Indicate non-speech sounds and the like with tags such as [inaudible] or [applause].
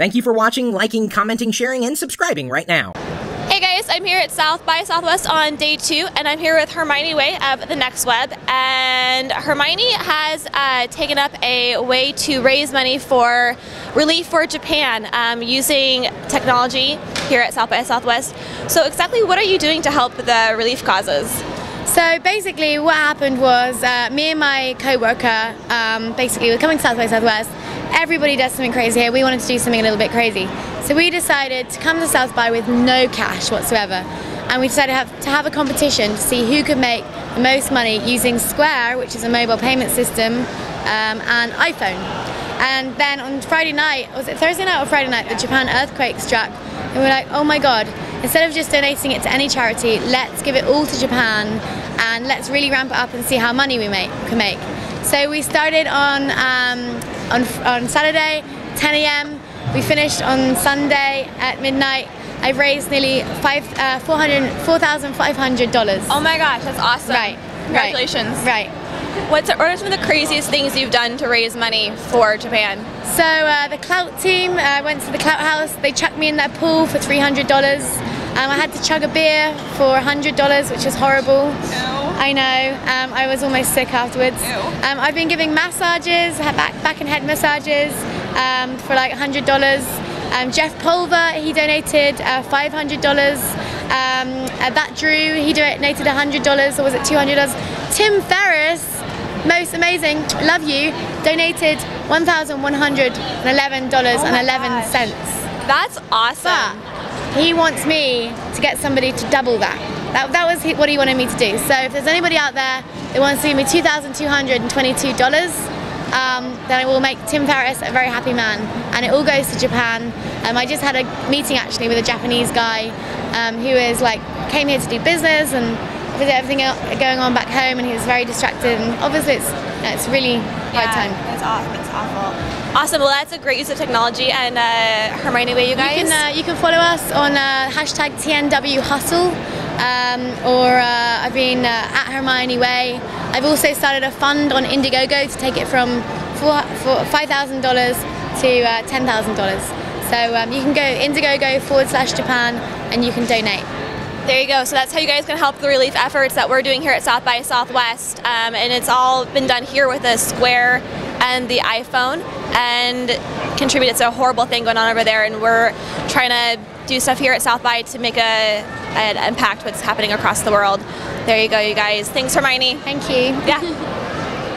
Thank you for watching, liking, commenting, sharing, and subscribing right now. Hey guys, I'm here at South by Southwest on day two, and I'm here with Hermione Way of the Next Web. And Hermione has uh, taken up a way to raise money for relief for Japan um, using technology here at South by Southwest. So, exactly what are you doing to help the relief causes? So basically, what happened was uh, me and my co-worker, um, basically, we're coming to South by Southwest. Everybody does something crazy here. We wanted to do something a little bit crazy, so we decided to come to South by with no cash whatsoever, and we decided to have, to have a competition to see who could make the most money using Square, which is a mobile payment system, um, and iPhone. And then on Friday night, was it Thursday night or Friday night, the Japan earthquake struck, and we we're like, oh my god, instead of just donating it to any charity, let's give it all to Japan and let's really ramp it up and see how money we make, can make. So we started on, um, on, on Saturday, 10 a.m. We finished on Sunday at midnight. I've raised nearly five, uh, $4,500. Oh my gosh, that's awesome. Right. Congratulations. Right. What's, what are some of the craziest things you've done to raise money for Japan? So uh, the Klout team uh, went to the Klout House. They chucked me in their pool for $300. Um, I had to chug a beer for $100, which was horrible. I know. Um, I was almost sick afterwards. Um, I've been giving massages, back, back and head massages um, for like $100. Um, Jeff Pulver, he donated uh, $500. Um, uh, that Drew, he donated $100, or was it $200? Tim Ferriss, most amazing, love you, donated $1,111.11. That's awesome. But he wants me to get somebody to double that. That, that was what he wanted me to do. So if there's anybody out there that wants to give me $2,222, um, then I will make Tim Ferriss a very happy man. And it all goes to Japan. Um, I just had a meeting actually with a Japanese guy um, who is like came here to do business and with everything going on back home, and he was very distracted. And obviously, it's it's really hard yeah, time. It's awful. It's awful. Awesome. Well, that's a great use of technology and uh, Hermione Way, you guys. You can uh, you can follow us on uh, hashtag TNW Hustle. Um, or uh, I've been uh, at Hermione Way. I've also started a fund on Indiegogo to take it from $5,000 to uh, $10,000. So um, you can go Indiegogo forward slash Japan and you can donate. There you go. So that's how you guys can help the relief efforts that we're doing here at South by Southwest. Um, and it's all been done here with a Square and the iPhone and contributed to a horrible thing going on over there. And we're trying to do stuff here at South by to make a, an impact what's happening across the world. There you go, you guys. Thanks, Hermione. Thank you. Yeah. [laughs]